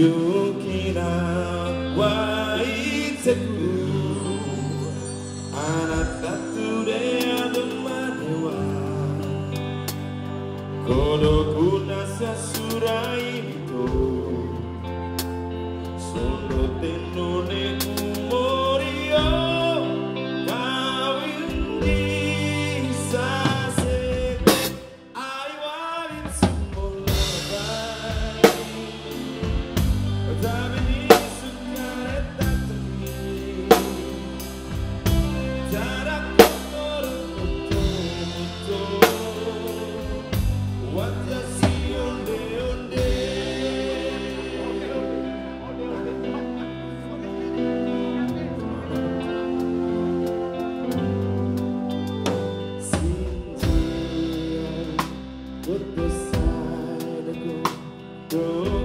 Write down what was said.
yokira waiteku. Anatature adomadewa Put beside a girl.